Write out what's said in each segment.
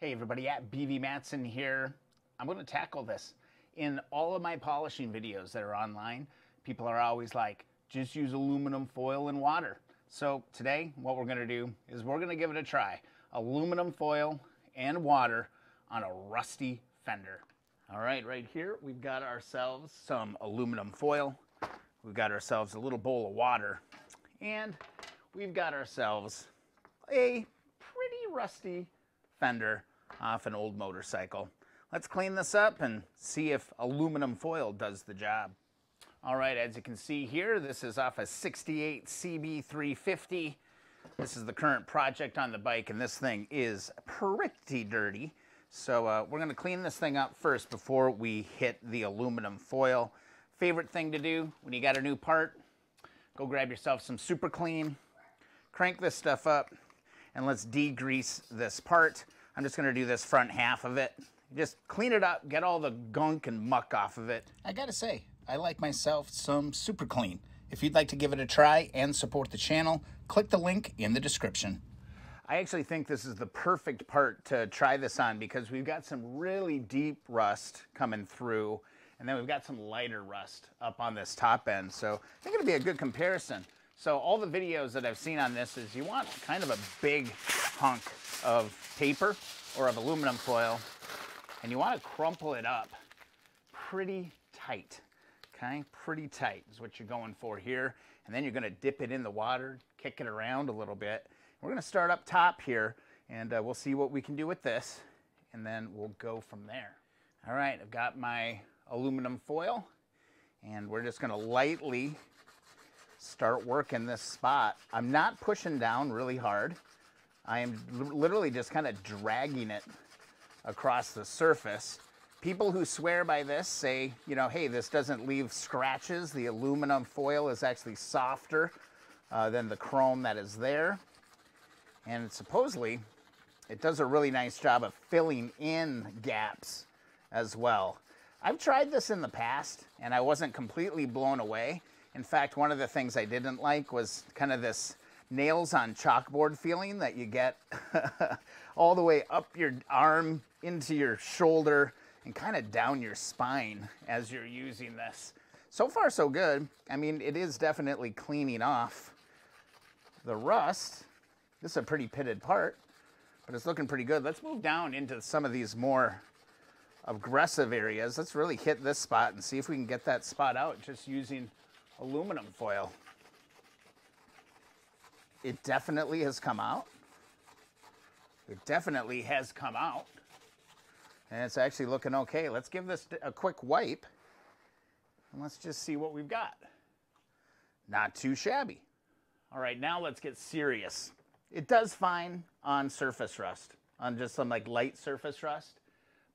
Hey everybody, at BJ Matson here. I'm going to tackle this. In all of my polishing videos that are online, people are always like, just use aluminum foil and water. So today, what we're going to do is we're going to give it a try. Aluminum foil and water on a rusty fender. All right, right here, we've got ourselves some aluminum foil. We've got ourselves a little bowl of water. And we've got ourselves a pretty rusty fender off an old motorcycle. Let's clean this up and see if aluminum foil does the job. All right, as you can see here, this is off a 68 CB350. This is the current project on the bike, and this thing is pretty dirty. So uh, we're gonna clean this thing up first before we hit the aluminum foil. Favorite thing to do when you got a new part, go grab yourself some super clean, crank this stuff up, and let's degrease this part. I'm just gonna do this front half of it. Just clean it up, get all the gunk and muck off of it. I gotta say, I like myself some super clean. If you'd like to give it a try and support the channel, click the link in the description. I actually think this is the perfect part to try this on because we've got some really deep rust coming through and then we've got some lighter rust up on this top end. So I think it'll be a good comparison. So all the videos that I've seen on this is you want kind of a big hunk of paper or of aluminum foil and you want to crumple it up pretty tight. Okay, pretty tight is what you're going for here. And then you're going to dip it in the water, kick it around a little bit. We're going to start up top here and uh, we'll see what we can do with this and then we'll go from there. All right, I've got my aluminum foil and we're just going to lightly start working this spot. I'm not pushing down really hard. I am literally just kind of dragging it across the surface. People who swear by this say, you know, hey, this doesn't leave scratches. The aluminum foil is actually softer uh, than the chrome that is there. And supposedly, it does a really nice job of filling in gaps as well. I've tried this in the past and I wasn't completely blown away. In fact, one of the things I didn't like was kind of this nails on chalkboard feeling that you get all the way up your arm into your shoulder and kind of down your spine as you're using this. So far so good. I mean, it is definitely cleaning off the rust. This is a pretty pitted part, but it's looking pretty good. Let's move down into some of these more aggressive areas. Let's really hit this spot and see if we can get that spot out just using aluminum foil. It definitely has come out. It definitely has come out. And it's actually looking okay. Let's give this a quick wipe. And let's just see what we've got. Not too shabby. All right, now let's get serious. It does fine on surface rust, on just some like light surface rust.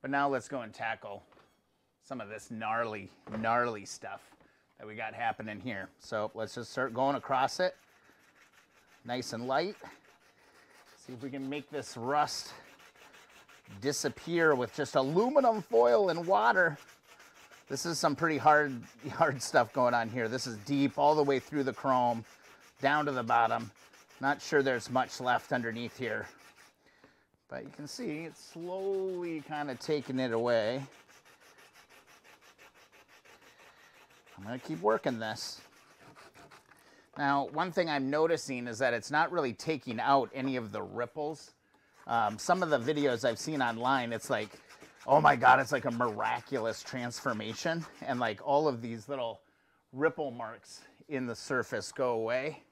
But now let's go and tackle some of this gnarly, gnarly stuff that we got happening here. So let's just start going across it. Nice and light. See if we can make this rust disappear with just aluminum foil and water. This is some pretty hard, hard stuff going on here. This is deep all the way through the chrome, down to the bottom. Not sure there's much left underneath here. But you can see it's slowly kind of taking it away. I'm going to keep working this. Now, one thing I'm noticing is that it's not really taking out any of the ripples. Um, some of the videos I've seen online, it's like, oh my God, it's like a miraculous transformation. And like all of these little ripple marks in the surface go away.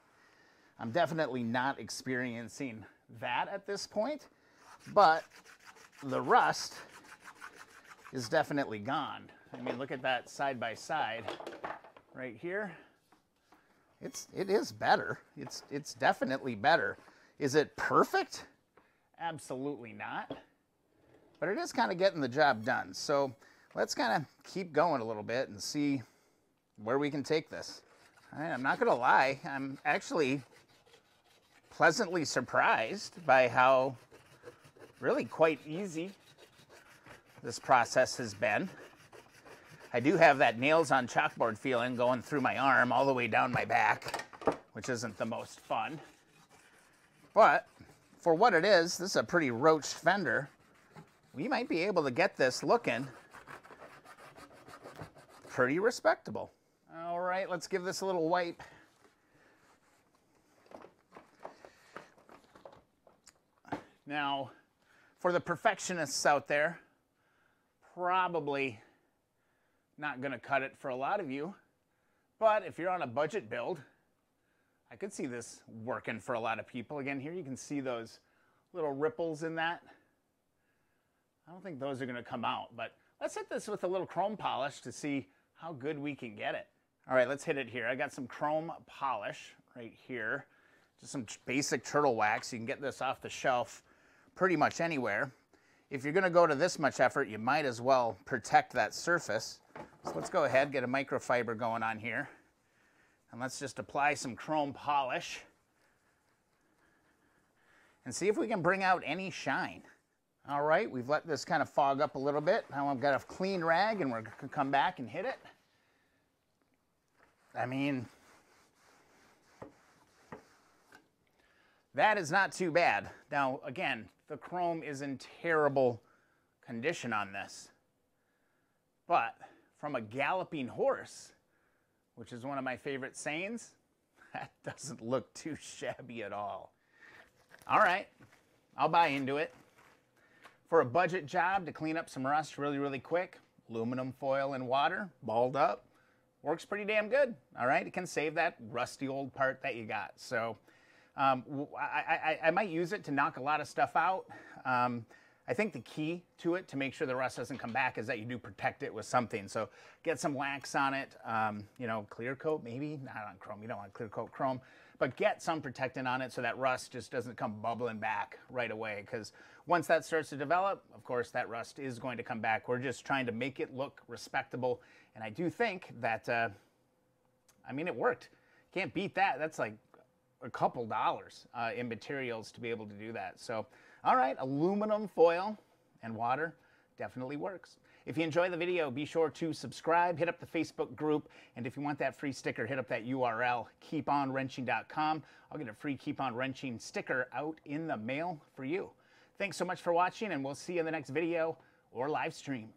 I'm definitely not experiencing that at this point, but the rust is definitely gone. I mean, look at that side by side right here. It's, it is better. It's, it's definitely better. Is it perfect? Absolutely not. But it is kind of getting the job done. So let's kind of keep going a little bit and see where we can take this. I'm not going to lie. I'm actually pleasantly surprised by how really quite easy this process has been. I do have that nails on chalkboard feeling going through my arm all the way down my back, which isn't the most fun. But for what it is, this is a pretty roached fender. we might be able to get this looking pretty respectable. All right, let's give this a little wipe. Now, for the perfectionists out there, probably not going to cut it for a lot of you. But if you're on a budget build, I could see this working for a lot of people. Again, here you can see those little ripples in that. I don't think those are going to come out, but let's hit this with a little chrome polish to see how good we can get it. All right, let's hit it here. I got some chrome polish right here, just some basic turtle wax. You can get this off the shelf pretty much anywhere. If you're going to go to this much effort, you might as well protect that surface. So let's go ahead, get a microfiber going on here. And let's just apply some chrome polish and see if we can bring out any shine. All right, we've let this kind of fog up a little bit. Now I've got a clean rag and we're gonna come back and hit it. I mean, that is not too bad. Now, again, the chrome is in terrible condition on this. But from a galloping horse, which is one of my favorite sayings, that doesn't look too shabby at all. All right, I'll buy into it. For a budget job to clean up some rust really, really quick, aluminum foil and water, balled up, works pretty damn good. All right, it can save that rusty old part that you got. So um, I, I, I, might use it to knock a lot of stuff out. Um, I think the key to it to make sure the rust doesn't come back is that you do protect it with something. So get some wax on it, um, you know, clear coat maybe, not on chrome, you don't want clear coat chrome, but get some protectant on it so that rust just doesn't come bubbling back right away. Because once that starts to develop, of course, that rust is going to come back. We're just trying to make it look respectable. And I do think that, uh, I mean, it worked. Can't beat that. That's like a couple dollars uh, in materials to be able to do that. So, all right, aluminum foil and water definitely works. If you enjoy the video, be sure to subscribe, hit up the Facebook group, and if you want that free sticker, hit up that URL, keeponwrenching.com. I'll get a free Keep On Wrenching sticker out in the mail for you. Thanks so much for watching, and we'll see you in the next video or live stream.